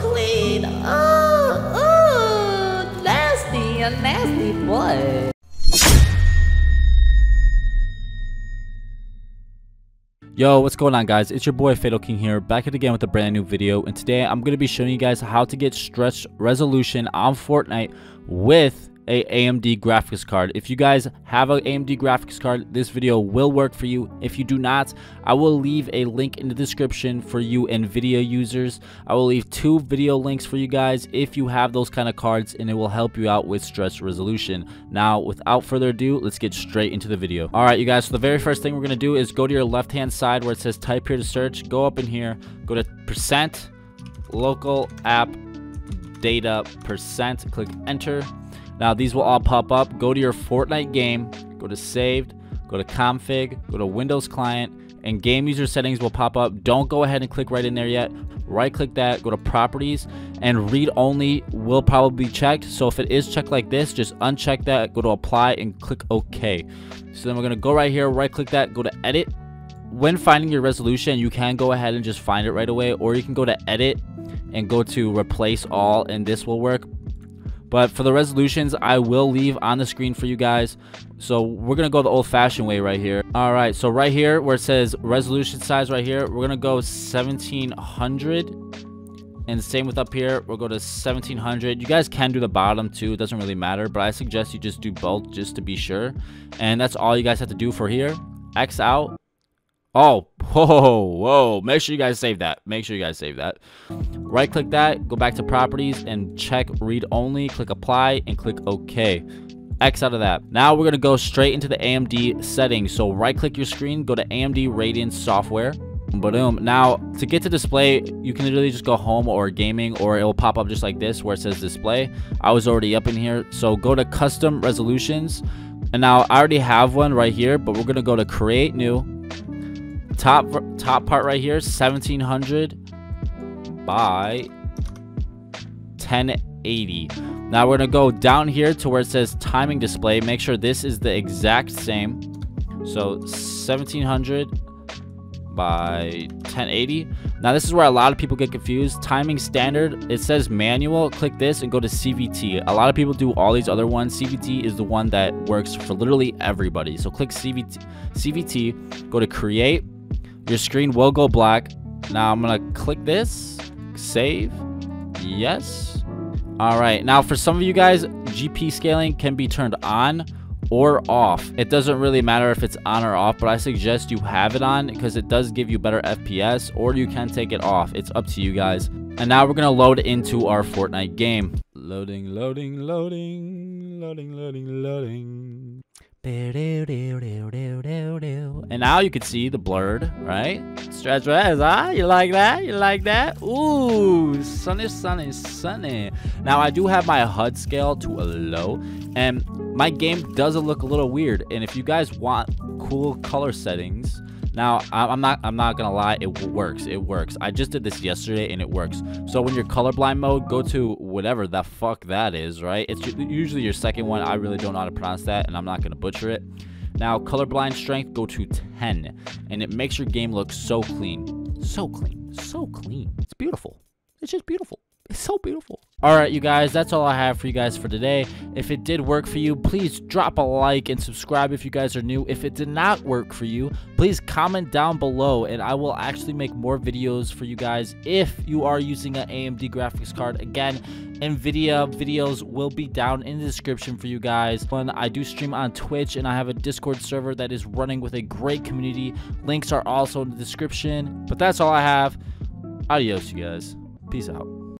clean. Oh, oh, nasty, a nasty boy. Yo, what's going on guys? It's your boy Fatal King here, back at again with a brand new video, and today I'm going to be showing you guys how to get stretch resolution on Fortnite with a AMD graphics card. If you guys have an AMD graphics card, this video will work for you. If you do not, I will leave a link in the description for you NVIDIA users. I will leave two video links for you guys if you have those kind of cards and it will help you out with stretch resolution. Now, without further ado, let's get straight into the video. All right, you guys, so the very first thing we're to do is go to your left-hand side where it says type here to search. Go up in here, go to percent local app data percent, click enter now these will all pop up. Go to your Fortnite game, go to saved, go to config, go to Windows client, and game user settings will pop up. Don't go ahead and click right in there yet. Right click that, go to properties, and read only will probably be checked. So if it is checked like this, just uncheck that, go to apply, and click OK. So then we're gonna go right here, right click that, go to edit. When finding your resolution, you can go ahead and just find it right away, or you can go to edit and go to replace all, and this will work. But for the resolutions, I will leave on the screen for you guys. So we're going to go the old-fashioned way right here. All right, so right here where it says resolution size right here, we're going to go 1700. And same with up here, we'll go to 1700. You guys can do the bottom too, it doesn't really matter. But I suggest you just do both just to be sure. And that's all you guys have to do for here. X out, Oh, whoa, whoa. Make sure you guys save that. Make sure you guys save that. Right click that, go back to properties and check read only, click apply and click OK. X out of that. Now we're going to go straight into the AMD settings. So right click your screen, go to AMD Radeon software. Boom. Now, to get to display, you can literally just go home or gaming, or it will pop up just like this where it says display. I was already up in here. So go to custom resolutions. And now I already have one right here, but we're going to go to create new top top part right here 1700 by 1080 now we're gonna go down here to where it says timing display. Make sure this is the exact same. So 1700 by 1080 now this is where a lot of people get confused. Timing standard it says manual. Click this and go to cvt a lot of people do all these other ones. Cvt is the one that works for literally everybody. So click cvt cvt go to create your screen will go black. Now I'm going to click this, save, yes. All right, now for some of you guys, GP scaling can be turned on or off. It doesn't really matter if it's on or off, but I suggest you have it on because it does give you better FPS or you can take it off. It's up to you guys. And now we're going to load into our Fortnite game. Loading, loading, loading, loading, loading, loading. And now you can see the blurred, right? Stretch res, huh? Ah, you like that? You like that? Ooh, sunny, sunny, sunny. Now I do have my HUD scale to a low, and my game does look a little weird. And if you guys want cool color settings, now, I'm not I'm not gonna lie, it works. It works. I just did this yesterday and it works. So when you're colorblind mode, go to whatever the fuck that is, right? It's usually your second one. I really don't know how to pronounce that, and I'm not gonna butcher it. Now, colorblind strength, go to 10, and it makes your game look so clean. So clean. So clean. It's beautiful. It's just beautiful. It's so beautiful. Alright, you guys, that's all I have for you guys for today. If it did work for you, please drop a like and subscribe if you guys are new. If it did not work for you, please comment down below and I will actually make more videos for you guys if you are using an AMD graphics card. Again, NVIDIA videos will be down in the description for you guys. When I do stream on Twitch and I have a Discord server that is running with a great community. Links are also in the description. But that's all I have. Adios, you guys. Peace out.